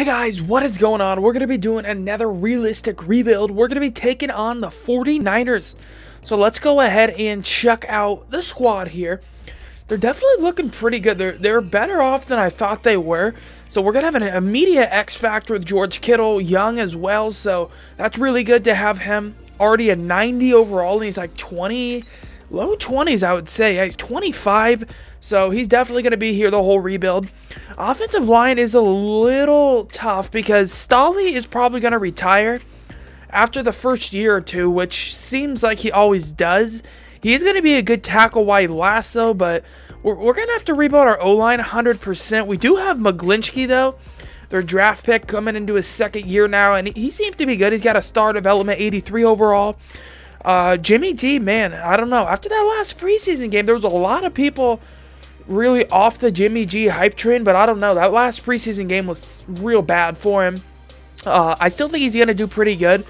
Hey guys, what is going on? We're going to be doing another realistic rebuild. We're going to be taking on the 49ers. So let's go ahead and check out the squad here. They're definitely looking pretty good. They're, they're better off than I thought they were. So we're going to have an immediate X factor with George Kittle, young as well. So that's really good to have him. Already a 90 overall, and he's like 20, low 20s, I would say. Yeah, he's 25. So he's definitely going to be here the whole rebuild. Offensive line is a little tough because Staley is probably going to retire after the first year or two, which seems like he always does. He's going to be a good tackle while lasso, but we're, we're going to have to rebuild our O-line 100%. We do have McGlinchey, though. Their draft pick coming into his second year now, and he, seems to be good. He's got a star development 83 overall. Uh, Jimmy G, man, I don't know. After that last preseason game, there was a lot of people really off the Jimmy G hype train, but I don't know. That last preseason game was real bad for him. Uh, I still think he's going to do pretty good.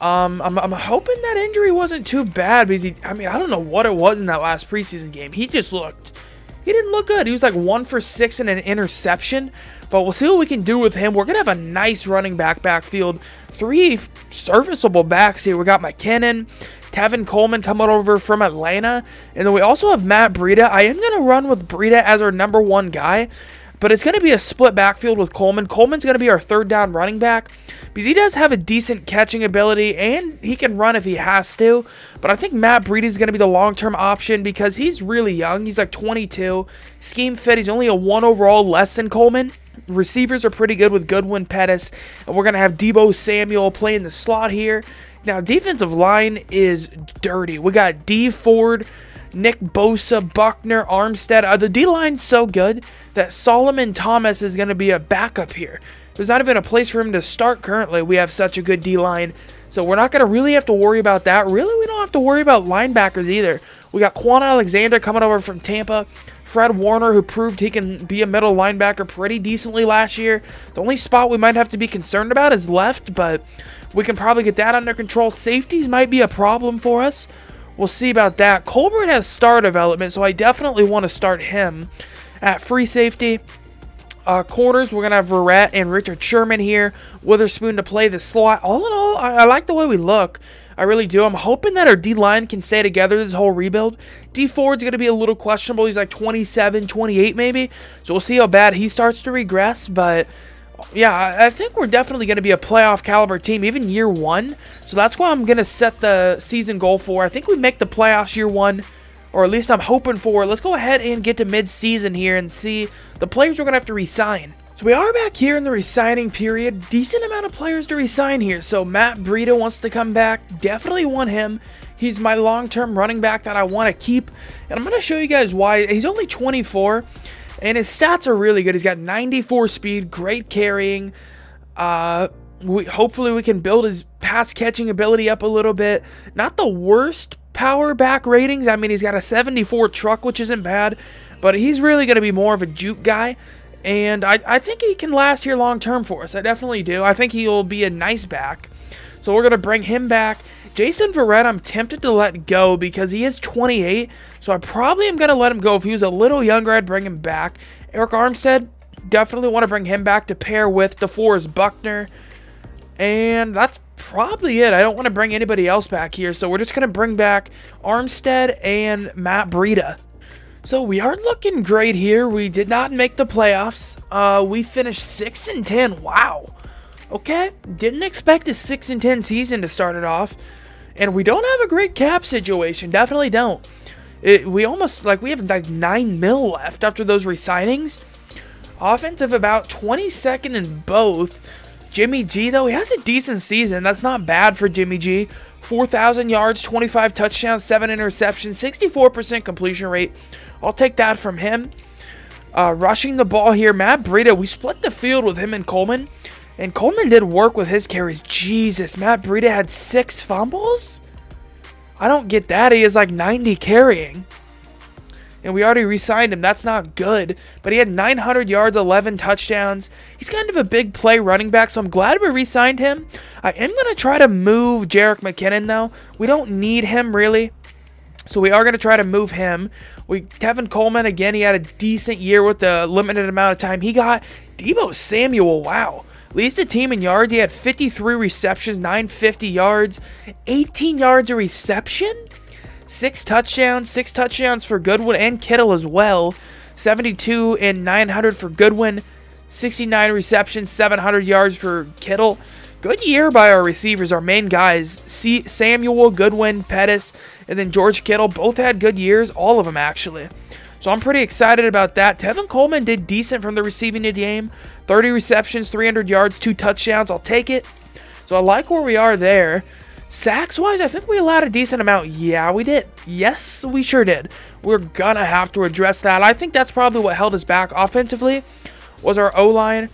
Um, I'm, I'm hoping that injury wasn't too bad because he, I mean, I don't know what it was in that last preseason game. He just looked, he didn't look good. He was like one for six in an interception, but we'll see what we can do with him. We're going to have a nice running back backfield. Three serviceable backs here. We got McKinnon, Tevin Coleman coming over from Atlanta. And then we also have Matt Breida. I am going to run with Breida as our number one guy. But it's going to be a split backfield with Coleman. Coleman's going to be our third down running back. Because he does have a decent catching ability. And he can run if he has to. But I think Matt Breida is going to be the long-term option. Because he's really young. He's like 22. Scheme fit. He's only a one overall less than Coleman. Receivers are pretty good with Goodwin Pettis. And we're going to have Deebo Samuel playing the slot here. Now, defensive line is dirty. We got Dee Ford, Nick Bosa, Buckner, Armstead. Uh, the D line's so good that Solomon Thomas is going to be a backup here. There's not even a place for him to start currently. We have such a good D line. So we're not going to really have to worry about that. Really, we don't have to worry about linebackers either. We got Kwon Alexander coming over from Tampa. Fred Warner, who proved he can be a middle linebacker pretty decently last year. The only spot we might have to be concerned about is left, but we can probably get that under control. Safeties might be a problem for us. We'll see about that. Colbert has star development, so I definitely want to start him at free safety. Uh, corners, we're going to have Verrett and Richard Sherman here. Witherspoon to play the slot. All in all, I, I like the way we look. I really do. I'm hoping that our D-line can stay together this whole rebuild. Dee Ford's going to be a little questionable. He's like 27, 28 maybe. So we'll see how bad he starts to regress. But yeah, I think we're definitely going to be a playoff caliber team, even year one. So that's why I'm going to set the season goal for. I think we make the playoffs year one, or at least I'm hoping for. Let's go ahead and get to mid-season here and see the players we're going to have to resign. So we are back here in the resigning period. Decent amount of players to resign here. So Matt Breida wants to come back. Definitely want him. He's my long-term running back that I want to keep. And I'm going to show you guys why. He's only 24. And his stats are really good. He's got 94 speed, great carrying. Uh, we, hopefully we can build his pass catching ability up a little bit. Not the worst power back ratings. I mean, he's got a 74 truck, which isn't bad. But he's really going to be more of a juke guy. And I, I think he can last here long term for us. I definitely do. I think he'll be a nice back. So we're going to bring him back. Jason Verrett, I'm tempted to let go because he is 28, so I probably am going to let him go. If he was a little younger, I'd bring him back. Arik Armstead, definitely want to bring him back to pair with DeForest Buckner. And that's probably it. I don't want to bring anybody else back here, so we're just going to bring back Armstead and Matt Breida. So we are looking great here. We did not make the playoffs. Uh, we finished 6 and 10. Wow. Okay, didn't expect a 6 and 10 season to start it off. And we don't have a great cap situation. Definitely don't. It, we almost, like, we have like 9 mil left after those resignings. Offensive about 22nd in both. Jimmy G, though, he has a decent season. That's not bad for Jimmy G. 4,000 yards, 25 touchdowns, 7 interceptions, 64% completion rate. I'll take that from him. Uh, rushing the ball here, Matt Breida, we split the field with him and Coleman. And Coleman did work with his carries. Jesus, Matt Breida had six fumbles? I don't get that. He is like 90 carrying. And we already re-signed him. That's not good. But he had 900 yards, 11 touchdowns. He's kind of a big play running back, so I'm glad we re-signed him. I am going to try to move Jerick McKinnon, though. We don't need him, really. So we are going to try to move him. We Tevin Coleman, again, he had a decent year with the limited amount of time he got. Deebo Samuel, wow. Leads the team in yards. He had 53 receptions, 950 yards, 18 yards a reception, six touchdowns, six touchdowns for Goodwin and Kittle as well. 72 and 900 for Goodwin, 69 receptions, 700 yards for Kittle. Good year by our receivers, our main guys. C Samuel, Goodwin, Pettis, and then George Kittle both had good years, all of them actually. So I'm pretty excited about that. Tevin Coleman did decent from the receiving game. 30 receptions, 300 yards, two touchdowns. I'll take it. So I like where we are there. Sacks wise, I think we allowed a decent amount. Yeah, we did. Yes, we sure did. We're gonna have to address that. I think that's probably what held us back offensively was our O-line.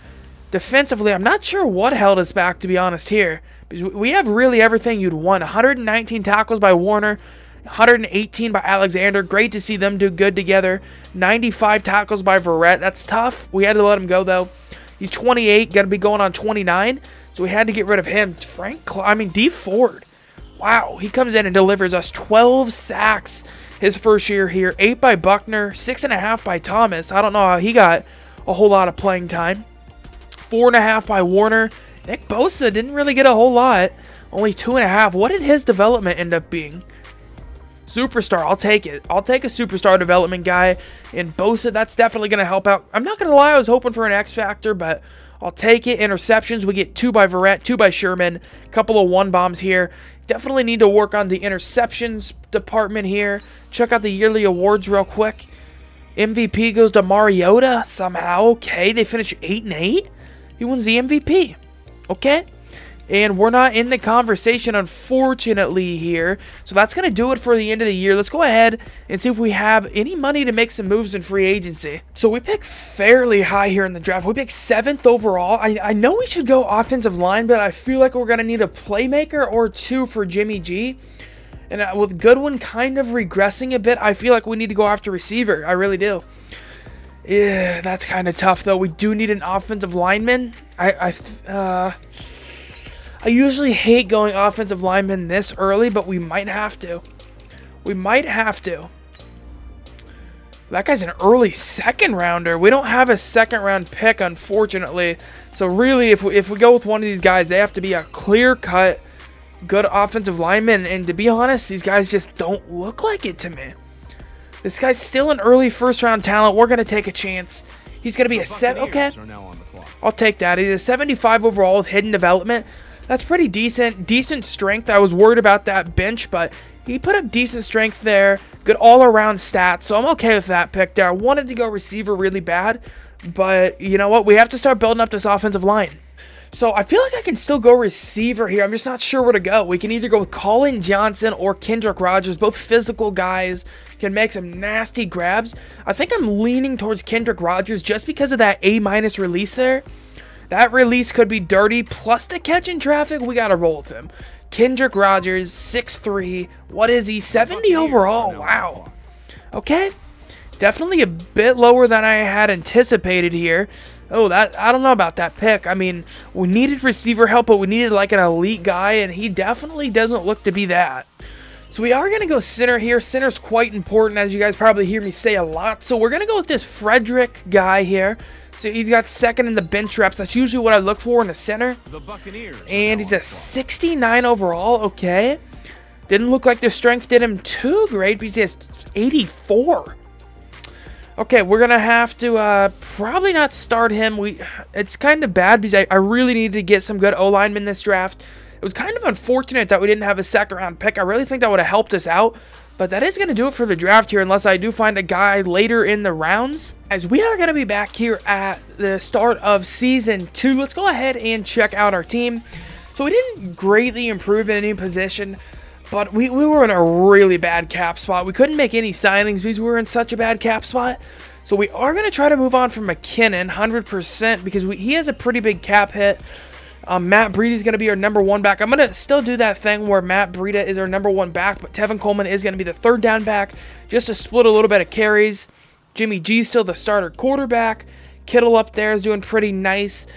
Defensively, I'm not sure what held us back, to be honest, here. We have really everything you'd want. 119 tackles by Warner, 118 by Alexander. Great to see them do good together. 95 tackles by Verrett. That's tough. We had to let him go, though. He's 28, going to be going on 29. So we had to get rid of him. Frank, Cl I mean, Dee Ford. Wow, he comes in and delivers us 12 sacks his first year here. 8 by Buckner, 6.5 by Thomas. I don't know how he got a whole lot of playing time. 4.5 by Warner. Nick Bosa didn't really get a whole lot. Only 2.5. What did his development end up being? Superstar, I'll take it. I'll take a superstar development guy in Bosa. That's definitely going to help out. I'm not going to lie, I was hoping for an X Factor, but I'll take it. Interceptions, we get two by Verrett, two by Sherman, a couple of one bombs here. Definitely need to work on the interceptions department here. Check out the yearly awards real quick. MVP goes to Mariota somehow. Okay, they finish 8 and 8. He wins the MVP. Okay. And we're not in the conversation, unfortunately, here. So that's going to do it for the end of the year. Let's go ahead and see if we have any money to make some moves in free agency. So we pick fairly high here in the draft. We pick 7th overall. I, I know we should go offensive line, but I feel like we're going to need a playmaker or two for Jimmy G. And uh, with Goodwin kind of regressing a bit, I feel like we need to go after receiver. I really do. Yeah, that's kind of tough, though. We do need an offensive lineman. I, I, uh... I usually hate going offensive lineman this early, but we might have to. We might have to. That guy's an early second rounder. We don't have a second round pick, unfortunately. So really, if we, if we go with one of these guys, they have to be a clear cut, good offensive lineman. And to be honest, these guys just don't look like it to me. This guy's still an early first round talent. We're going to take a chance. He's going to be a seven. Okay. I'll take that. He's a 75 overall with hidden development. That's pretty decent. Decent strength. I was worried about that bench, but he put up decent strength there. Good all-around stats, so I'm okay with that pick there. I wanted to go receiver really bad, but you know what? We have to start building up this offensive line. So I feel like I can still go receiver here. I'm just not sure where to go. We can either go with Colin Johnson or Kendrick Rogers. Both physical guys can make some nasty grabs. I think I'm leaning towards Kendrick Rogers just because of that A-minus release there. That release could be dirty, plus the catch in traffic, we gotta roll with him. Kendrick Rogers, 6'3", what is he, 70 overall, wow. Okay, definitely a bit lower than I had anticipated here. Oh, that I don't know about that pick. I mean, we needed receiver help, but we needed like an elite guy, and he definitely doesn't look to be that. So we are going to go center here. Center's quite important, as you guys probably hear me say a lot. So we're going to go with this Frederick guy here. So he's got second in the bench reps. That's usually what I look for in the center. The and he's a 69 overall. Okay. Didn't look like the strength did him too great because he has 84. Okay, we're going to have to uh, probably not start him. We It's kind of bad because I, I really needed to get some good O-linemen this draft. It was kind of unfortunate that we didn't have a second round pick. I really think that would have helped us out. But that is going to do it for the draft here unless I do find a guy later in the rounds. As we are going to be back here at the start of Season 2, let's go ahead and check out our team. So we didn't greatly improve in any position, but we, we were in a really bad cap spot. We couldn't make any signings because we were in such a bad cap spot. So we are going to try to move on from McKinnon 100% because we, he has a pretty big cap hit. Um, Matt Breida is going to be our number one back. I'm going to still do that thing where Matt Breida is our number one back, but Tevin Coleman is going to be the third down back just to split a little bit of carries. Jimmy G still the starter quarterback. Kittle up there is doing pretty nice.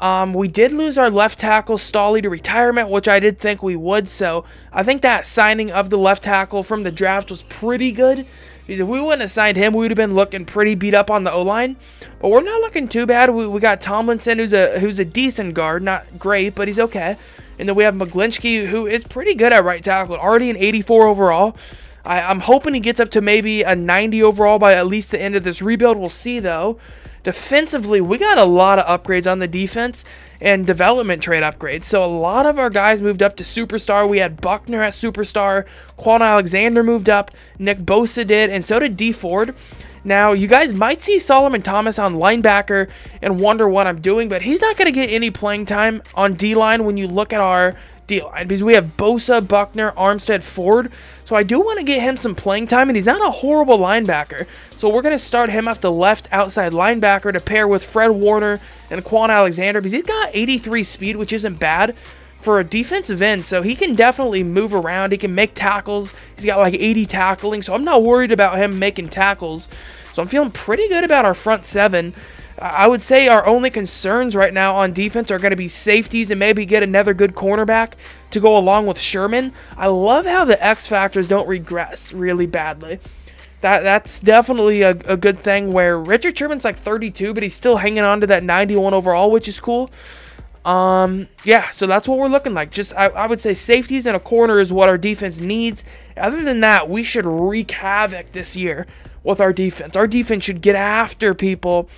Um, we did lose our left tackle, Staley, to retirement, which I did think we would. So I think that signing of the left tackle from the draft was pretty good Because if we wouldn't have signed him, we would have been looking pretty beat up on the O-line. But we're not looking too bad. We, we got Tomlinson, who's a who's a decent guard. Not great, but he's okay. And then we have McGlinchey, who is pretty good at right tackle. Already an 84 overall. I, I'm hoping he gets up to maybe a 90 overall by at least the end of this rebuild. We'll see, though. Defensively, we got a lot of upgrades on the defense and development trade upgrades. So a lot of our guys moved up to superstar. We had Buckner at superstar, Kwon Alexander moved up, Nick Bosa did, and so did Dee Ford. Now, you guys might see Solomon Thomas on linebacker and wonder what I'm doing, but he's not going to get any playing time on D-line when you look at our D-line because we have Bosa, Buckner, Armstead, Ford. So I do want to get him some playing time, and he's not a horrible linebacker. So we're going to start him off the left outside linebacker to pair with Fred Warner and Kwon Alexander because he's got 83 speed, which isn't bad for a defensive end, so he can definitely move around. He can make tackles. He's got like 80 tackling, so I'm not worried about him making tackles. So I'm feeling pretty good about our front seven. I would say our only concerns right now on defense are going to be safeties and maybe get another good cornerback to go along with Sherman. I love how the X factors don't regress really badly. That that's definitely a, a good thing where Richard Sherman's like 32, but he's still hanging on to that 91 overall, which is cool. Um, yeah, so that's what we're looking like. Just, I, I would say safeties and a corner is what our defense needs. Other than that, we should wreak havoc this year with our defense. Our defense should get after people.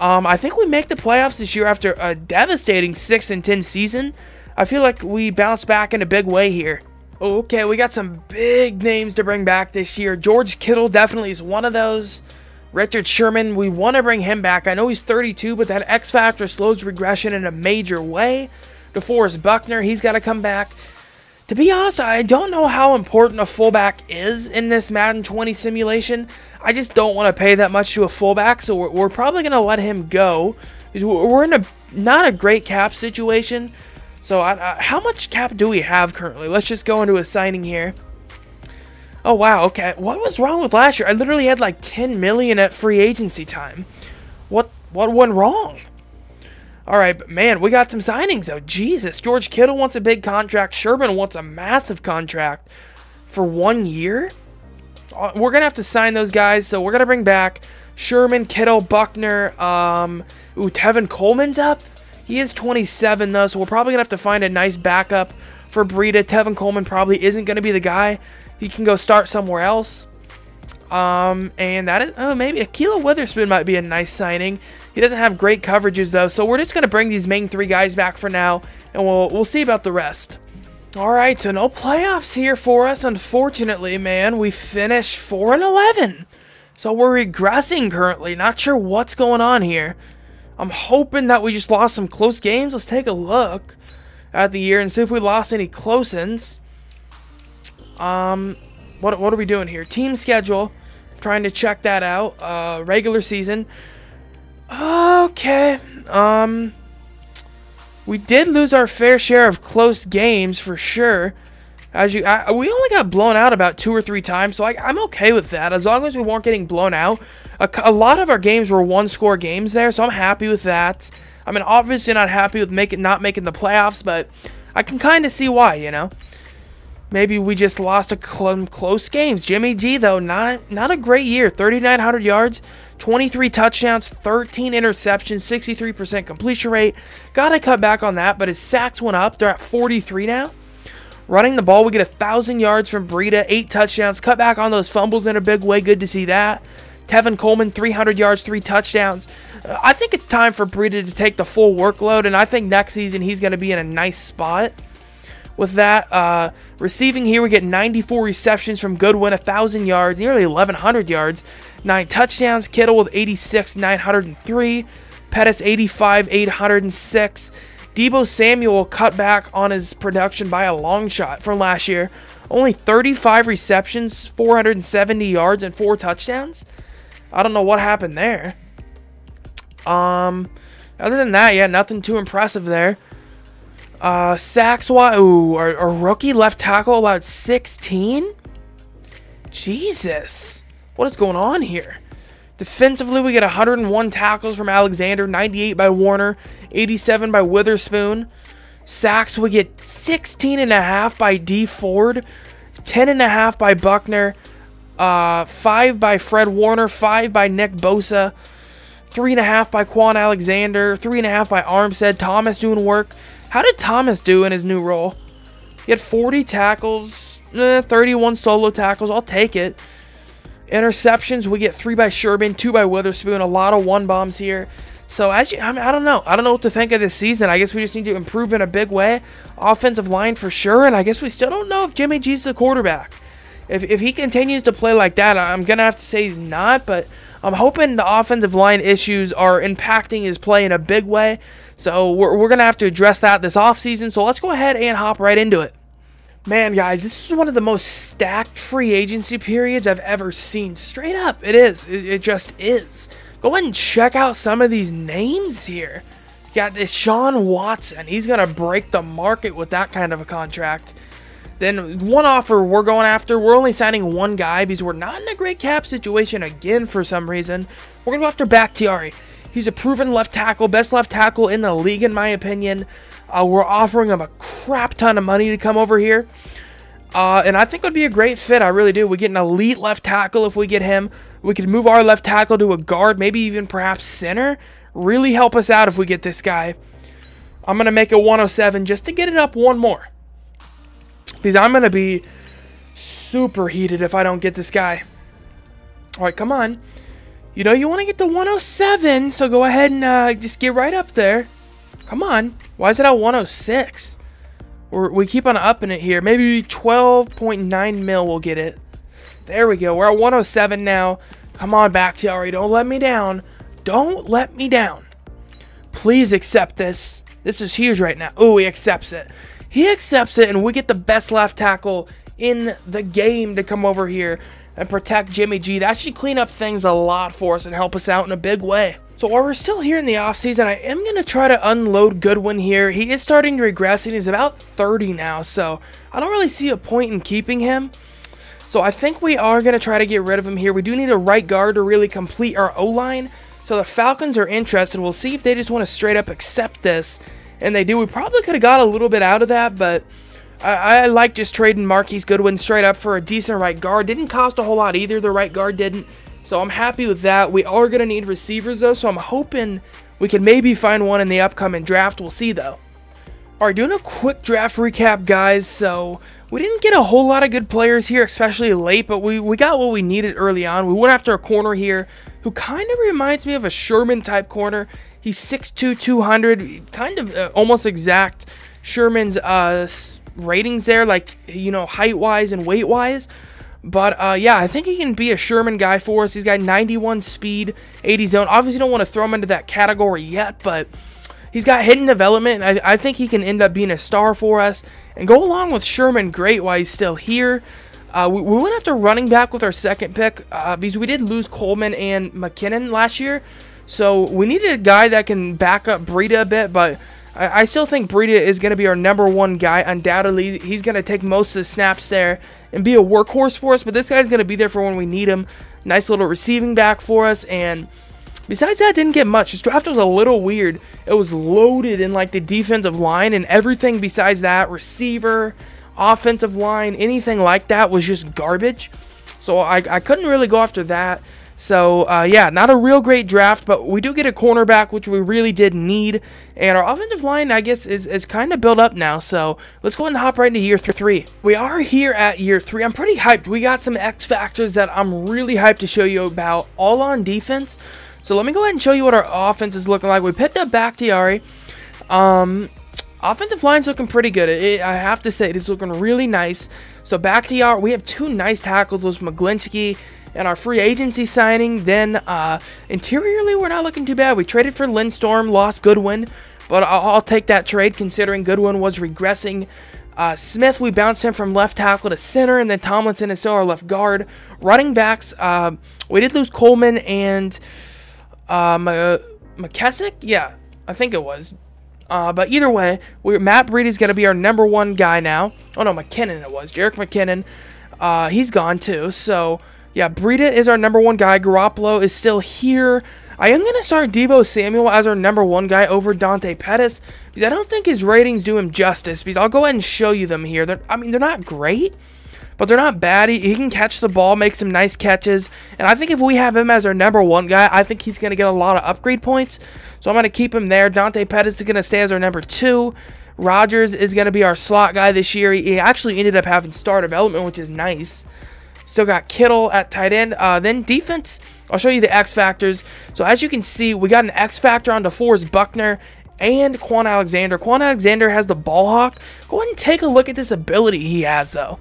Um, I think we make the playoffs this year after a devastating 6 and 10 season. I feel like we bounce back in a big way here. Okay, we got some big names to bring back this year. George Kittle definitely is one of those. Richard Sherman, we want to bring him back. I know he's 32, but that X Factor slows regression in a major way. DeForest Buckner, he's got to come back. To be honest, I don't know how important a fullback is in this Madden 20 simulation. I just don't want to pay that much to a fullback, so we're, we're probably going to let him go. We're in a not a great cap situation. So I, I, how much cap do we have currently? Let's just go into a signing here. Oh, wow, okay. What was wrong with last year? I literally had like 10 million at free agency time. What what went wrong? All right, but man, we got some signings though. Jesus, George Kittle wants a big contract. Sherman wants a massive contract for one year. Uh, we're gonna have to sign those guys, so we're gonna bring back Sherman, Kittle, Buckner. Um, ooh, Tevin Coleman's up. He is 27 though, so we're probably gonna have to find a nice backup for Breida. Tevin Coleman probably isn't gonna be the guy he can go start somewhere else. Um, and that is, oh, maybe Ahkello Witherspoon might be a nice signing. He doesn't have great coverages though, so we're just gonna bring these main three guys back for now, and we'll we'll see about the rest. All right, so no playoffs here for us, unfortunately, man. We finished four and eleven, so we're regressing currently. Not sure what's going on here. I'm hoping that we just lost some close games. Let's take a look at the year and see if we lost any close ins. Um, what, what are we doing here? Team schedule. Trying to check that out. Uh, regular season. Okay. Um, we did lose our fair share of close games for sure. As you, I, we only got blown out about two or three times, so I, am okay with that. As long as we weren't getting blown out. A, a lot of our games were one-score games there, so I'm happy with that. I mean, obviously not happy with making not making the playoffs, but I can kind of see why, you know. Maybe we just lost a cl close games. Jimmy G, though, not, not a great year. 3,900 yards, 23 touchdowns, 13 interceptions, 63% completion rate. Got to cut back on that, but his sacks went up. They're at 43 now. Running the ball, we get a 1,000 yards from Breida, 8 touchdowns. Cut back on those fumbles in a big way. Good to see that. Tevin Coleman, 300 yards, 3 touchdowns. Uh, I think it's time for Breida to take the full workload, and I think next season he's going to be in a nice spot with that. Uh, receiving here, we get 94 receptions from Goodwin, 1,000 yards, nearly 1,100 yards, 9 touchdowns. Kittle with 86, 903. Pettis, 85, 806. Deebo Samuel cut back on his production by a long shot from last year. Only 35 receptions, 470 yards, and 4 touchdowns. I don't know what happened there. Um, other than that, yeah, nothing too impressive there. Uh, sacks? Ooh, our, our rookie left tackle allowed 16? Jesus. What is going on here? Defensively, we get 101 tackles from Alexander, 98 by Warner, 87 by Witherspoon. Sacks, we get 16 and a half by Dee Ford, 10 and a half by Buckner. uh, five by Fred Warner, five by Nick Bosa, three and a half by Kwon Alexander, three and a half by Armstead. Thomas doing work. How did Thomas do in his new role? He had 40 tackles, eh, 31 solo tackles. I'll take it. Interceptions, we get three by Sherman, two by Witherspoon, a lot of one bombs here. So as you, I, mean, I don't know. I don't know what to think of this season. I guess we just need to improve in a big way. Offensive line for sure, and I guess we still don't know if Jimmy G's the quarterback. If, if he continues to play like that, I'm going to have to say he's not, but I'm hoping the offensive line issues are impacting his play in a big way. So we're, we're going to have to address that this offseason. So let's go ahead and hop right into it. Man, guys, this is one of the most stacked free agency periods I've ever seen. Straight up, it is. It, it just is. Go ahead and check out some of these names here. Got Deshaun Watson. He's going to break the market with that kind of a contract. Then one offer we're going after, we're only signing one guy because we're not in a great cap situation again for some reason. We're going to go after Bakhtiari. He's a proven left tackle, best left tackle in the league in my opinion. Uh, we're offering him a crap ton of money to come over here. Uh, and I think would be a great fit. I really do. We get an elite left tackle if we get him. We could move our left tackle to a guard, maybe even perhaps center. Really help us out if we get this guy. I'm going to make it 107 just to get it up one more. Because I'm going to be super heated if I don't get this guy. Alright, come on. You know you want to get to 107, so go ahead and uh, just get right up there. Come on. Why is it at 106? We're, we keep on upping it here. Maybe 12.9 mil will get it. There we go. We're at 107 now. Come on, back Bakhtiari. Don't let me down. Don't let me down. Please accept this. This is huge right now. Oh, he accepts it. He accepts it, and we get the best left tackle in the game to come over here and protect Jimmy G. That should clean up things a lot for us and help us out in a big way. So while we're still here in the offseason, I am going to try to unload Goodwin here. He is starting to regress, and he's about 30 now, so I don't really see a point in keeping him. So I think we are going to try to get rid of him here. We do need a right guard to really complete our O-line. So the Falcons are interested. We'll see if they just want to straight up accept this. And they do. We probably could have got a little bit out of that, but I, I like just trading Marquise Goodwin straight up for a decent right guard. Didn't cost a whole lot either. The right guard didn't. So I'm happy with that. We are going to need receivers, though, so I'm hoping we can maybe find one in the upcoming draft. We'll see, though. Alright, doing a quick draft recap, guys. So, we didn't get a whole lot of good players here, especially late, but we, we got what we needed early on. We went after a corner here who kind of reminds me of a Sherman-type corner. He's 6'2", 200, kind of uh, almost exact Sherman's uh, ratings there, like, you know, height-wise and weight-wise. But, uh, yeah, I think he can be a Sherman guy for us. He's got 91 speed, 80 zone. Obviously, don't want to throw him into that category yet, but he's got hidden development. I, I think he can end up being a star for us and go along with Sherman great while he's still here. Uh, we, we, went after running back with our second pick uh, because we did lose Coleman and McKinnon last year. So we needed a guy that can back up Breida a bit, but I, I still think Breida is going to be our number one guy. Undoubtedly, he's going to take most of the snaps there and be a workhorse for us, but this guy's going to be there for when we need him. Nice little receiving back for us, and besides that, didn't get much. This draft was a little weird. It was loaded in like the defensive line, and everything besides that, receiver, offensive line, anything like that was just garbage. So I, I couldn't really go after that. So, uh, yeah, not a real great draft, but we do get a cornerback, which we really did need. And our offensive line, I guess, is, is kind of built up now. So, let's go ahead and hop right into year th three. We are here at year three. I'm pretty hyped. We got some X factors that I'm really hyped to show you about, all on defense. So, let me go ahead and show you what our offense is looking like. We picked up Bakhtiari. Um, offensive line's looking pretty good. It, I have to say, it is looking really nice. So, back Bakhtiari, we have two nice tackles with McGlinchey and our free agency signing. Then uh, interiorly, we're not looking too bad. We traded for Lindstrom, lost Goodwin, but I'll, I'll take that trade considering Goodwin was regressing. Uh, Smith, we bounced him from left tackle to center, and then Tomlinson is still our left guard. Running backs, uh, we did lose Coleman and uh, McKessick. Yeah, I think it was. Uh, but either way, Matt Breida's going to be our number one guy now. Oh, no, McKinnon it was. Jerick McKinnon. Uh, he's gone too. So yeah, Breida is our number one guy. Garoppolo is still here. I am going to start Deebo Samuel as our number one guy over Dante Pettis because I don't think his ratings do him justice because I'll go ahead and show you them here. They're, I mean, they're not great, but they're not bad. He, he can catch the ball, make some nice catches, and I think if we have him as our number one guy, I think he's going to get a lot of upgrade points. So I'm going to keep him there. Dante Pettis is going to stay as our number two. Rogers is going to be our slot guy this year. He actually ended up having star development, which is nice. Still got Kittle at tight end. Uh, then defense, I'll show you the X factors. So as you can see, we got an X factor on DeForest Buckner and Kwon Alexander. Kwon Alexander has the ball hawk. Go ahead and take a look at this ability he has, though.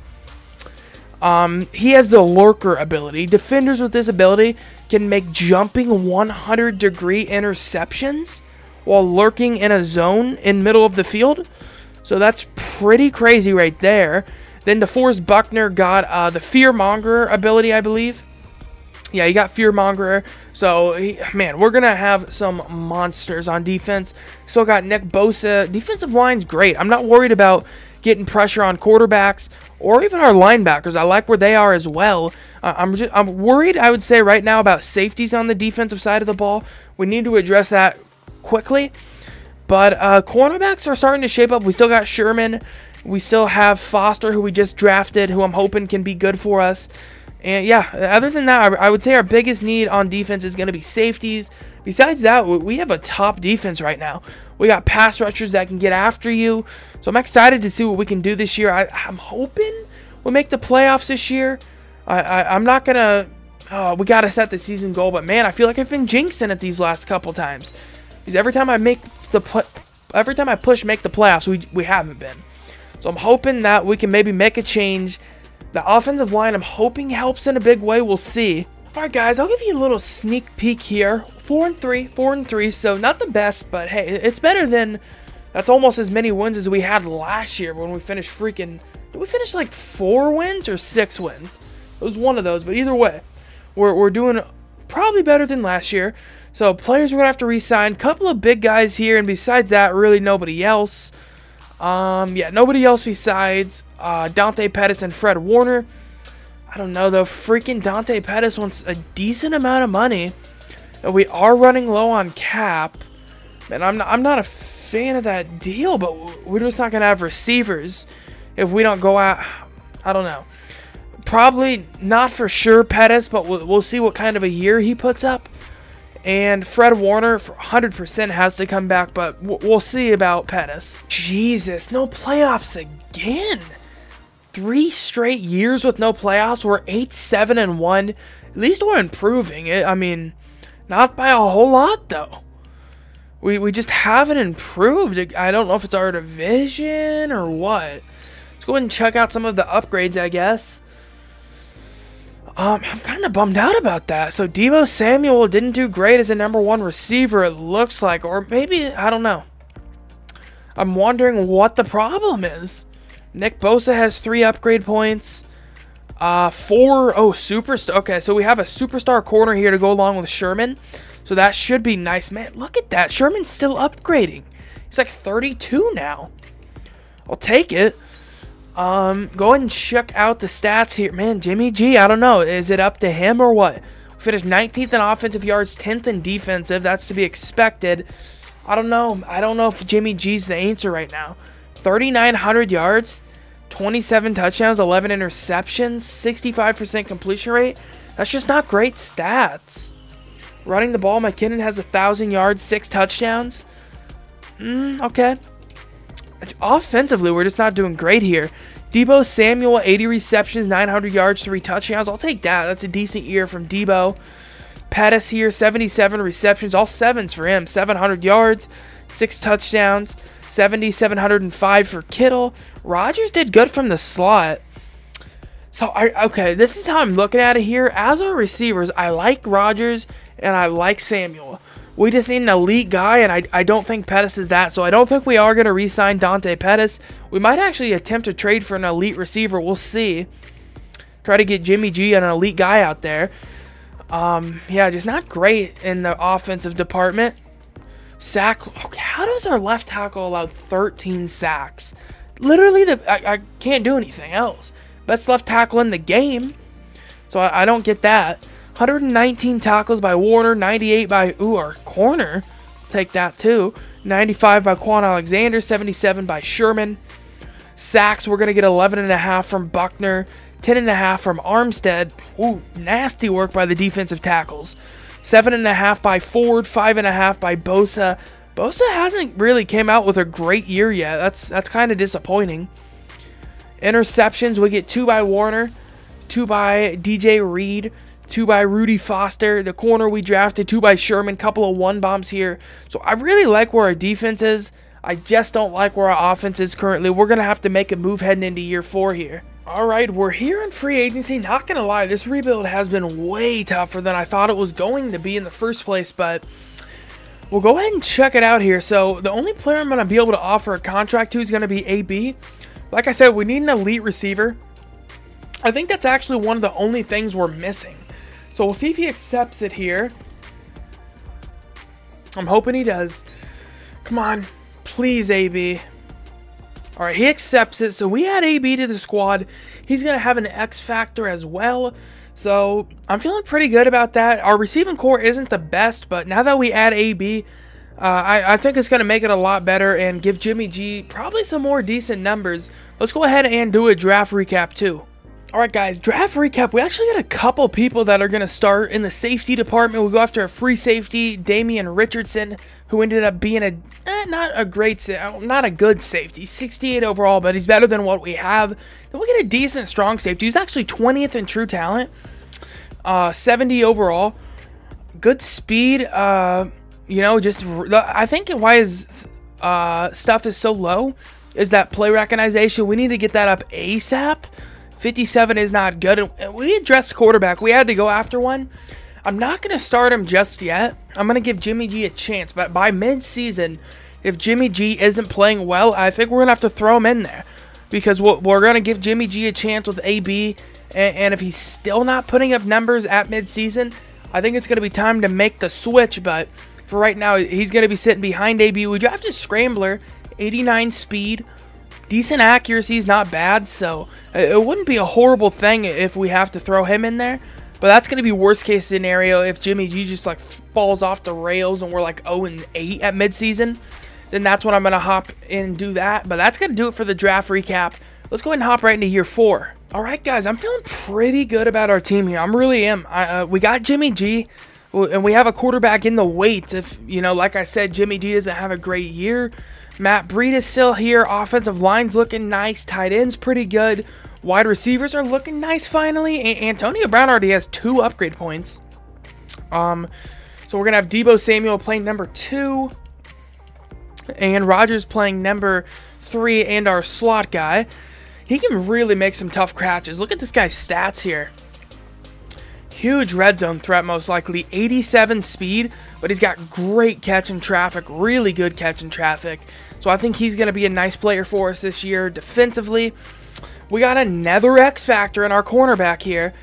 Um, he has the lurker ability. Defenders with this ability can make jumping 100 degree interceptions while lurking in a zone in middle of the field. So that's pretty crazy right there. Then DeForest Buckner got uh, the Fearmonger ability, I believe. Yeah, he got Fearmonger. So, he, man, we're going to have some monsters on defense. Still got Nick Bosa. Defensive line's great. I'm not worried about getting pressure on quarterbacks or even our linebackers. I like where they are as well. Uh, I'm just I'm worried. I would say right now about safeties on the defensive side of the ball. We need to address that quickly. But uh, cornerbacks are starting to shape up. We still got Sherman. We still have Foster, who we just drafted, who I'm hoping can be good for us. And yeah, other than that, I would say our biggest need on defense is going to be safeties. Besides that, we have a top defense right now. We got pass rushers that can get after you. So I'm excited to see what we can do this year. I, am hoping we'll make the playoffs this year. I, am not going to... Oh, we got to set the season goal. But man, I feel like I've been jinxing it these last couple times. Because every time I make the... Every time I push make the playoffs, we, we haven't been. So I'm hoping that we can maybe make a change. The offensive line, I'm hoping helps in a big way. We'll see. Alright guys, I'll give you a little sneak peek here. 4 and 3, 4 and 3, so not the best, but hey, it's better than that's almost as many wins as we had last year when we finished freaking did we finish like 4 wins or 6 wins? It was one of those, but either way, we're we're doing probably better than last year. So players are gonna have to resign. A couple of big guys here, and besides that, really nobody else. Um, yeah, nobody else besides uh, Dante Pettis and Fred Warner. I don't know though. Freaking Dante Pettis wants a decent amount of money. And we are running low on cap. And I'm not, I'm not a fan of that deal, but we're just not going to have receivers if we don't go out. I don't know. Probably not for sure Pettis, but we'll, we'll see what kind of a year he puts up. And Fred Warner, 100% has to come back, but we'll see about Pettis. Jesus, no playoffs again three straight years with no playoffs. We're 8 7 and 1. At least we're improving it. I mean, not by a whole lot, though. We, we just haven't improved. I don't know if it's our division or what. Let's go ahead and check out some of the upgrades, I guess. Um, I'm kind of bummed out about that. So Deebo Samuel didn't do great as a number one receiver, it looks like. Or maybe, I don't know. I'm wondering what the problem is. Nick Bosa has three upgrade points. Uh, four, oh, superstar. Okay, so we have a superstar corner here to go along with Sherman. So that should be nice. Man, look at that. Sherman's still upgrading. He's like 32 now. I'll take it. Um, go ahead and check out the stats here. Man, Jimmy G, I don't know. Is it up to him or what? Finished 19th in offensive yards, 10th in defensive. That's to be expected. I don't know. I don't know if Jimmy G's the answer right now. 3,900 yards, 27 touchdowns, 11 interceptions, 65% completion rate. That's just not great stats. Running the ball, McKinnon has 1,000 yards, 6 touchdowns. Mm, okay. Offensively, we're just not doing great here. Deebo Samuel, 80 receptions, 900 yards, 3 touchdowns. I'll take that. That's a decent year from Deebo. Pettis here, 77 receptions, all sevens for him, 700 yards, 6 touchdowns. 7,705 for Kittle. Rogers did good from the slot. So, I okay, this is how I'm looking at it here. As our receivers, I like Rogers and I like Samuel. We just need an elite guy, and I, I don't think Pettis is that. So I don't think we are going to re-sign Dante Pettis. We might actually attempt to trade for an elite receiver. We'll see. Try to get Jimmy G and an elite guy out there. Um, yeah, just not great in the offensive department. Sack. How does our left tackle allow 13 sacks? Literally, the I, I can't do anything else. Best left tackle in the game. So I, I don't get that. 119 tackles by Warner, 98 by, ooh, our corner. Take that too. 95 by Kwon Alexander, 77 by Sherman. Sacks, we're going to get 11 and a half from Buckner. 10 and a half from Armstead. Ooh, nasty work by the defensive tackles. 7.5 by Ford, 5.5 by Bosa. Bosa hasn't really came out with a great year yet. That's that's kind of disappointing. Interceptions, we get 2 by Warner, 2 by DJ Reed, 2 by Rudy Foster. The corner we drafted, 2 by Sherman. Couple of one bombs here. So I really like where our defense is. I just don't like where our offense is currently. We're going to have to make a move heading into year 4 here. Alright, we're here in free agency. Not going to lie, this rebuild has been way tougher than I thought it was going to be in the first place, but we'll go ahead and check it out here. So the only player I'm going to be able to offer a contract to is going to be AB. Like I said, we need an elite receiver. I think that's actually one of the only things we're missing. So we'll see if he accepts it here. I'm hoping he does. Come on. Please, AB. Alright, he accepts it. So we add AB to the squad. He's going to have an X factor as well. So I'm feeling pretty good about that. Our receiving core isn't the best, but now that we add AB, uh, I, I think it's going to make it a lot better and give Jimmy G probably some more decent numbers. Let's go ahead and do a draft recap too. Alright guys, draft recap. We actually got a couple people that are going to start in the safety department. We'll go after a free safety, Damian Richardson, who ended up being a eh, not a great, not a good safety. 68 overall, but he's better than what we have. Then we get a decent strong safety. He's actually 20th in true talent. Uh, 70 overall. Good speed. Uh, you know, just I think why his uh, stuff is so low is that play recognition. We need to get that up ASAP. 57 is not good. We addressed quarterback. We had to go after one. I'm not going to start him just yet. I'm going to give Jimmy G a chance. But by mid-season, if Jimmy G isn't playing well, I think we're going to have to throw him in there. Because we're going to give Jimmy G a chance with AB. And if he's still not putting up numbers at mid-season, I think it's going to be time to make the switch. But for right now, he's going to be sitting behind AB. We drafted Scrambler, 89 speed, decent accuracy is not bad, so it wouldn't be a horrible thing if we have to throw him in there. But that's going to be worst case scenario if Jimmy G just like falls off the rails and we're like 0 and 8 at midseason. Then that's when I'm going to hop in and do that. But that's going to do it for the draft recap. Let's go ahead and hop right into year four. All right, guys, I'm feeling pretty good about our team here. I am really am. I, uh, we got Jimmy G, and we have a quarterback in the wait. If you know, like I said, Jimmy G doesn't have a great year. Matt Breed is still here. Offensive line's looking nice. Tight end's pretty good. Wide receivers are looking nice finally. Antonio Brown already has two upgrade points. Um, so we're going to have Deebo Samuel playing number two. And Rogers playing number three and our slot guy. He can really make some tough catches. Look at this guy's stats here. Huge red zone threat, most likely. 87 speed, but he's got great catch in traffic. Really good catch in traffic. So I think he's going to be a nice player for us this year. Defensively, we got another X Factor in our cornerback here.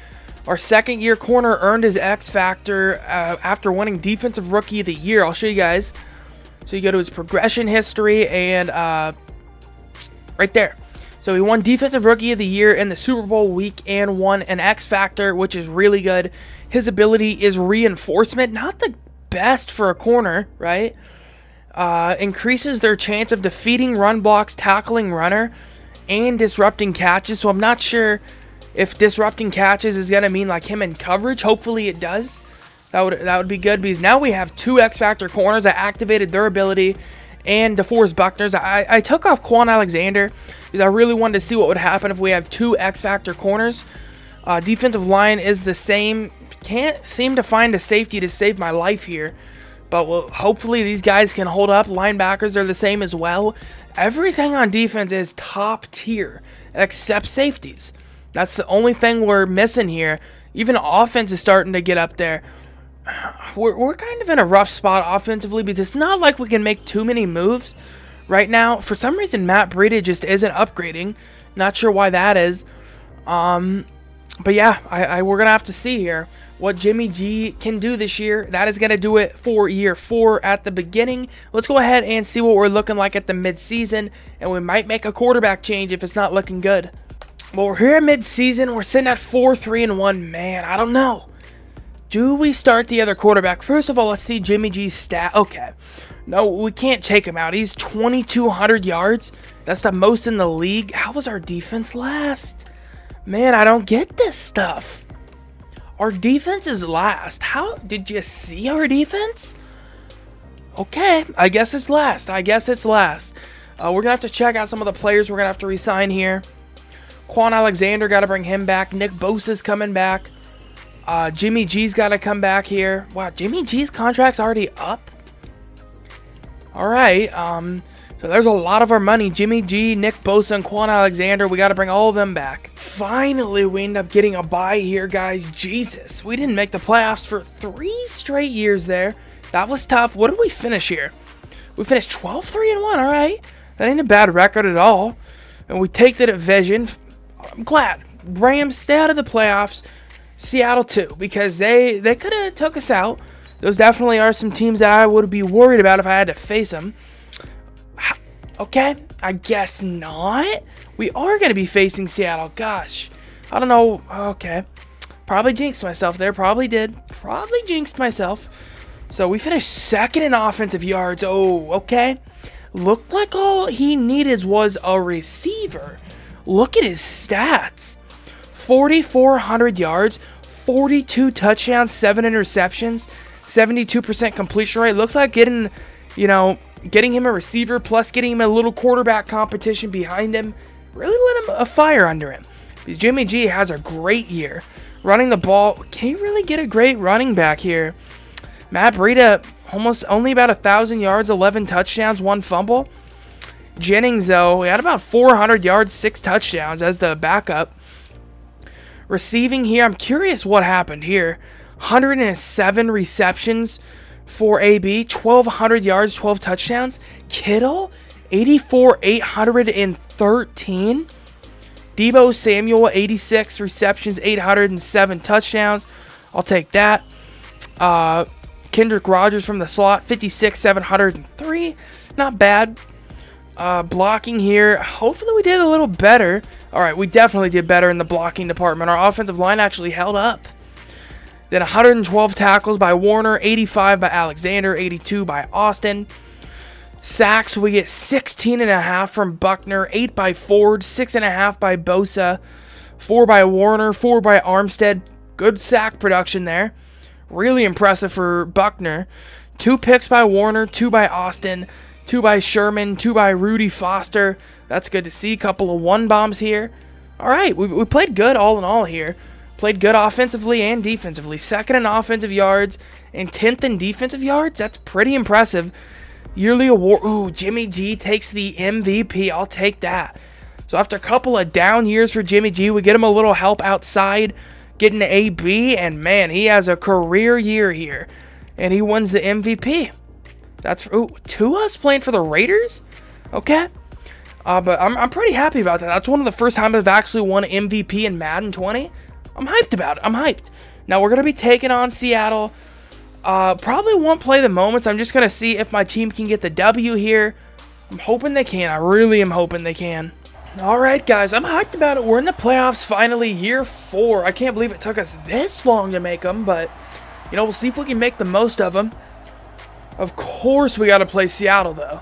Our second year corner earned his X Factor uh, after winning Defensive Rookie of the Year. I'll show you guys. So you go to his progression history and uh, right there. So he won Defensive Rookie of the Year in the Super Bowl week and won an X Factor, which is really good. His ability is reinforcement, not the best for a corner, right? Uh, increases their chance of defeating run blocks, tackling runner, and disrupting catches. So I'm not sure if disrupting catches is gonna mean like him in coverage. Hopefully it does. That would that would be good because now we have two X Factor corners that activated their ability and DeForest Buckner's. I, I took off Kwon Alexander because I really wanted to see what would happen if we have two X Factor corners. Uh, defensive line is the same. Can't seem to find a safety to save my life here. But hopefully these guys can hold up. Linebackers are the same as well. Everything on defense is top tier except safeties. That's the only thing we're missing here. Even offense is starting to get up there. We're, we're kind of in a rough spot offensively because it's not like we can make too many moves right now. For some reason, Matt Breida just isn't upgrading. Not sure why that is. Um, but yeah, I, I we're going to have to see here what Jimmy G can do this year. That is going to do it for year four at the beginning. Let's go ahead and see what we're looking like at the midseason, and we might make a quarterback change if it's not looking good. Well, we're here at midseason. We're sitting at 4 3 and 1. Man, I don't know. Do we start the other quarterback? First of all, let's see Jimmy G's stat. Okay. No, we can't take him out. He's 2,200 yards. That's the most in the league. How was our defense last? Man, I don't get this stuff. Our defense is last. How did you see our defense? Okay, I guess it's last. I guess it's last. Uh, we're going to have to check out some of the players we're going to have to resign here. Kwon Alexander, got to bring him back. Nick Bosa's coming back. Uh, Jimmy G's got to come back here. Wow, Jimmy G's contract's already up? All right. Um, so there's a lot of our money. Jimmy G, Nick Bosa, and Kwon Alexander. We got to bring all of them back. Finally, we end up getting a buy here, guys. Jesus. We didn't make the playoffs for three straight years there. That was tough. What did we finish here? We finished 12 3 and 1. All right. That ain't a bad record at all. And we take the division. I'm glad. Rams stay out of the playoffs. Seattle too, because they they could have took us out. Those definitely are some teams that I would be worried about if I had to face them. Okay, I guess not. We are going to be facing Seattle. Gosh, I don't know. Okay, probably jinxed myself there. Probably did. Probably jinxed myself. So we finished second in offensive yards. Oh, okay. Looked like all he needed was a receiver. Look at his stats. 4,400 yards, 42 touchdowns, 7 interceptions, 72% completion rate. Looks like getting, you know, getting him a receiver plus getting him a little quarterback competition behind him really lit him a fire under him. Because Jimmy G has a great year. Running the ball, can he really get a great running back here? Matt Breida, almost only about a thousand yards, 11 touchdowns, one fumble. Jennings, though, had about 400 yards, six touchdowns as the backup. Receiving here, I'm curious what happened here. 107 receptions for AB, 1,200 yards, 12 touchdowns. Kittle, 84, 813. Deebo Samuel, 86 receptions, 807 touchdowns. I'll take that. Uh, Kendrick Rogers from the slot, 56, 703. Not bad. Uh, blocking here. Hopefully we did a little better. All right, we definitely did better in the blocking department. Our offensive line actually held up. Then 112 tackles by Warner, 85 by Alexander, 82 by Austin. Sacks, we get 16 and a half from Buckner, 8 by Ford, 6.5 by Bosa, 4 by Warner, 4 by Armstead. Good sack production there. Really impressive for Buckner. Two picks by Warner, two by Austin, two by Sherman, two by Rudy Foster. That's good to see. A couple of one bombs here. All right, we, we played good all in all here. Played good offensively and defensively. Second in offensive yards and 10th in defensive yards. That's pretty impressive. Yearly award. Ooh, Jimmy G takes the MVP. I'll take that. So after a couple of down years for Jimmy G, we get him a little help outside, getting the AB, and man, he has a career year here. And he wins the MVP. That's ooh, Tua's playing for the Raiders? Okay. Uh, but I'm, I'm pretty happy about that. That's one of the first times I've actually won MVP in Madden 20. I'm hyped about it. I'm hyped. Now we're going to be taking on Seattle. Uh, probably won't play the moments. I'm just going to see if my team can get the W here. I'm hoping they can. I really am hoping they can. Alright, guys. I'm hyped about it. We're in the playoffs finally. Year four. I can't believe it took us this long to make them. But, you know, we'll see if we can make the most of them. Of course we got to play Seattle, though.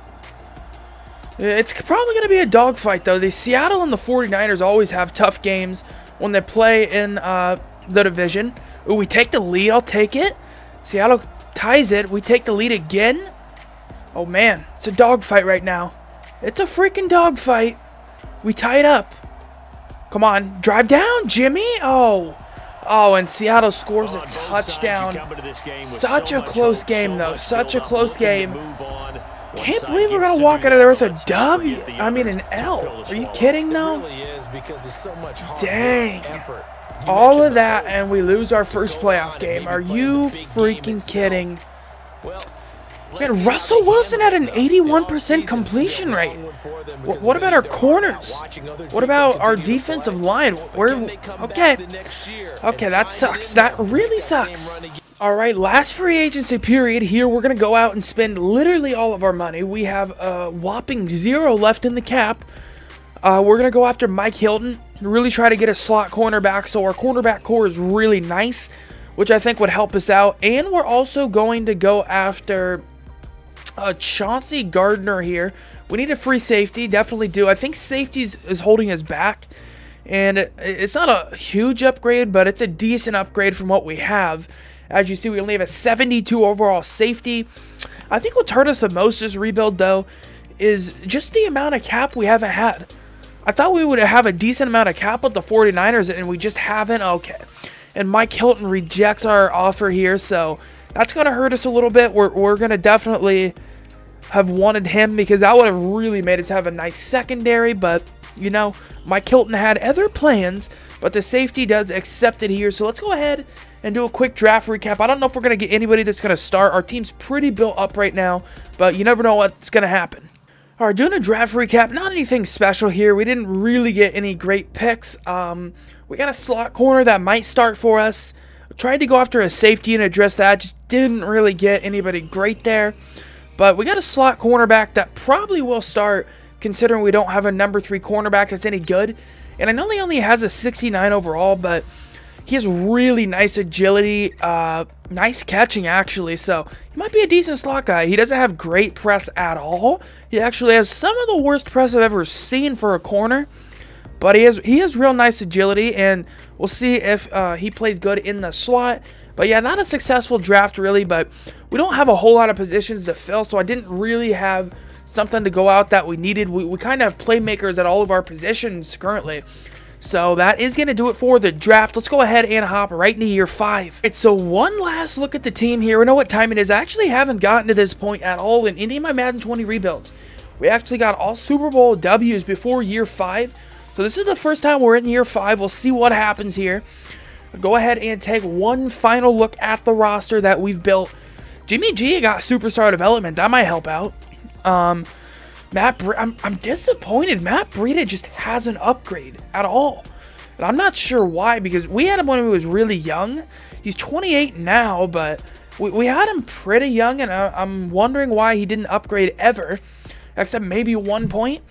It's probably going to be a dogfight, though. The Seattle and the 49ers always have tough games when they play in uh, the division. Ooh, we take the lead. I'll take it. Seattle ties it. We take the lead again. Oh, man. It's a dogfight right now. It's a freaking dogfight. We tie it up. Come on. Drive down, Jimmy. Oh. Oh, and Seattle scores a touchdown. Such a close game, though. Such a close game. Can't believe we're to walk out of there with a W. I mean, an L. Are you kidding, though? Dang all of that and we lose our first playoff game. Are you freaking kidding? Man, Russell Wilson had an 81% completion rate. What about our corners? What about our defensive line? Where? Okay. Okay, that sucks. That really sucks. All right, last free agency period here. We're going to go out and spend literally all of our money. We have a whopping zero left in the cap. Uh, we're going to go after Mike Hilton, really try to get a slot cornerback, so our cornerback core is really nice, which I think would help us out. And we're also going to go after uh, Chauncey Gardner here. We need a free safety, definitely do. I think safety is holding us back And it, it's not a huge upgrade, but it's a decent upgrade from what we have. As you see, we only have a 72 overall safety. I think what's hurt us the most this rebuild, though, is just the amount of cap we haven't had. I thought we would have a decent amount of cap with the 49ers, and we just haven't. Okay. And Mike Hilton rejects our offer here, so that's going to hurt us a little bit. We're, we're going to definitely have wanted him because that would have really made us have a nice secondary, but, you know, Mike Hilton had other plans, but the safety does accept it here. So let's go ahead and do a quick draft recap. I don't know if we're going to get anybody that's going to start. Our team's pretty built up right now, but you never know what's going to happen. All right, doing a draft recap. Not anything special here. We didn't really get any great picks. Um, we got a slot corner that might start for us. Tried to go after a safety and address that. Just didn't really get anybody great there. But we got a slot cornerback that probably will start considering we don't have a number three cornerback that's any good. And I know he only has a 69 overall, but he has really nice agility, uh, nice catching actually. So he might be a decent slot guy. He doesn't have great press at all. He actually has some of the worst press I've ever seen for a corner. But he has he has real nice agility, and we'll see if uh, he plays good in the slot. But yeah, not a successful draft really, but we don't have a whole lot of positions to fill, so I didn't really have something to go out that we needed. We, we kind of have playmakers at all of our positions currently. So that is going to do it for the draft. Let's go ahead and hop right into year five. Right, so one last look at the team here. We know what time it is. I actually haven't gotten to this point at all in any of my Madden 20 rebuilds. We actually got all Super Bowl W's before year five. So this is the first time we're in year five. We'll see what happens here. Go ahead and take one final look at the roster that we've built. Jimmy G got superstar development. That might help out. Um, Matt, Bre I'm, I'm disappointed. Matt Breida just has an upgrade at all. And I'm not sure why, because we had him when he was really young. He's 28 now, but we, we had him pretty young, and I, I'm wondering why he didn't upgrade ever, except maybe one point.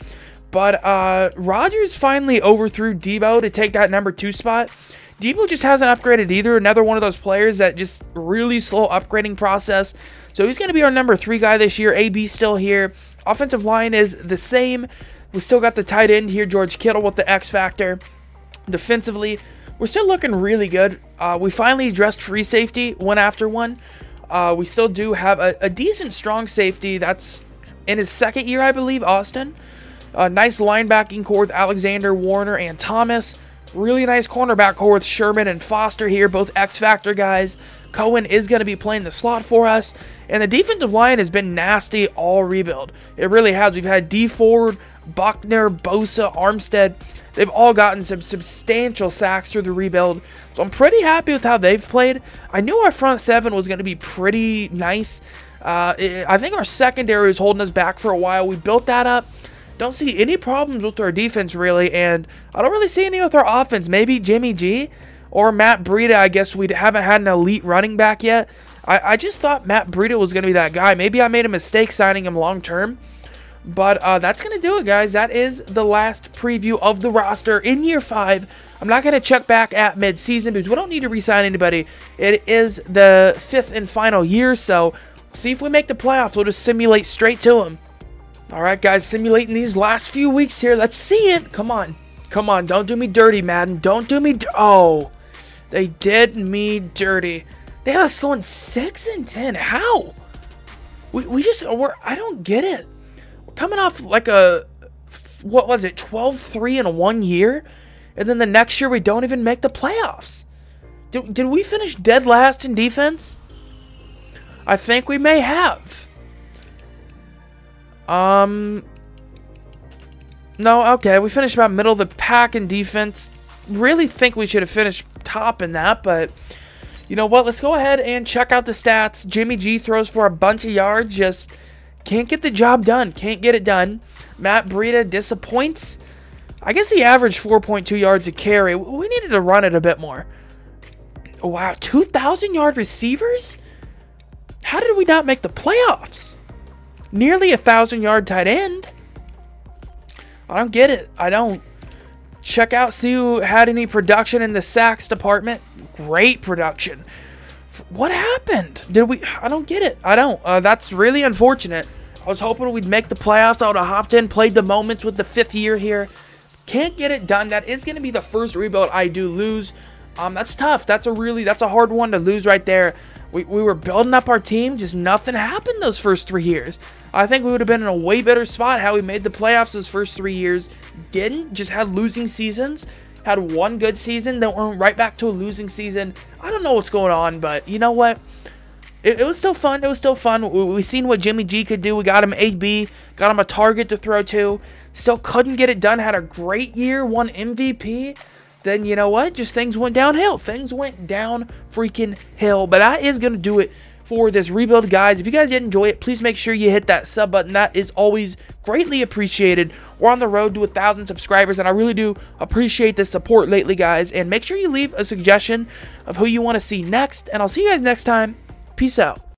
But uh, Rodgers finally overthrew Deebo to take that number two spot. Deebo just hasn't upgraded either. Another one of those players that just really slow upgrading process. So he's going to be our number three guy this year. AB still here. Offensive line is the same. We still got the tight end here, George Kittle with the X factor. Defensively, we're still looking really good. Uh, we finally addressed free safety one after one. Uh, we still do have a, a decent strong safety. That's in his second year, I believe, Austin. A nice linebacking core with Alexander, Warner, and Thomas. Really nice cornerback core with Sherman and Foster here, both X Factor guys. Cohen is going to be playing the slot for us. And the defensive line has been nasty all rebuild. It really has. We've had Dee Ford, Buckner, Bosa, Armstead. They've all gotten some substantial sacks through the rebuild. So I'm pretty happy with how they've played. I knew our front seven was going to be pretty nice. Uh, I think our secondary was holding us back for a while. We built that up. Don't see any problems with our defense, really, and I don't really see any with our offense. Maybe Jimmy G or Matt Breida. I guess we haven't had an elite running back yet. I, I just thought Matt Breida was going to be that guy. Maybe I made a mistake signing him long term. But uh, that's going to do it, guys. That is the last preview of the roster in year five. I'm not going to check back at mid-season because we don't need to re-sign anybody. It is the fifth and final year, so see if we make the playoffs. We'll just simulate straight to them. All right, guys, simulating these last few weeks here. Let's see it. Come on. Come on. Don't do me dirty, Madden. Don't do me... oh. They did me dirty. They have us going 6 and 10. How? We, we just... we're I don't get it. We're coming off like a... What was it? 12-3 in one year? And then the next year we don't even make the playoffs. Did, did we finish dead last in defense? I think we may have. Um, no, okay, we finished about middle of the pack in defense. Really think we should have finished top in that, but you know what? Let's go ahead and check out the stats. Jimmy G throws for a bunch of yards, just can't get the job done. Can't get it done. Matt Breida disappoints. I guess he averaged 4.2 yards a carry. We needed to run it a bit more. Wow, 2,000 yard receivers? How did we not make the playoffs? nearly a thousand yard tight end. I don't get it. I don't. Check out, see who had any production in the sacks department. Great production. What happened? Did we? I don't get it. I don't. Uh, that's really unfortunate. I was hoping we'd make the playoffs. I would have hopped in, played the moments with the fifth year here. Can't get it done. That is going to be the first rebuild I do lose. Um, that's tough. That's a really, that's a hard one to lose right there. We, we were building up our team, just nothing happened those first three years. I think we would have been in a way better spot how we made the playoffs those first three years. Didn't, just had losing seasons. Had one good season, then went right back to a losing season. I don't know what's going on, but you know what? It, it was still fun. It was still fun. We, we seen what Jimmy G could do. We got him AB, got him a target to throw to. Still couldn't get it done. Had a great year, won MVP then you know what? Just things went downhill. Things went down freaking hill. But that is going to do it for this rebuild, guys. If you guys did enjoy it, please make sure you hit that sub button. That is always greatly appreciated. We're on the road to a thousand subscribers, and I really do appreciate the support lately, guys. And make sure you leave a suggestion of who you want to see next. And I'll see you guys next time. Peace out.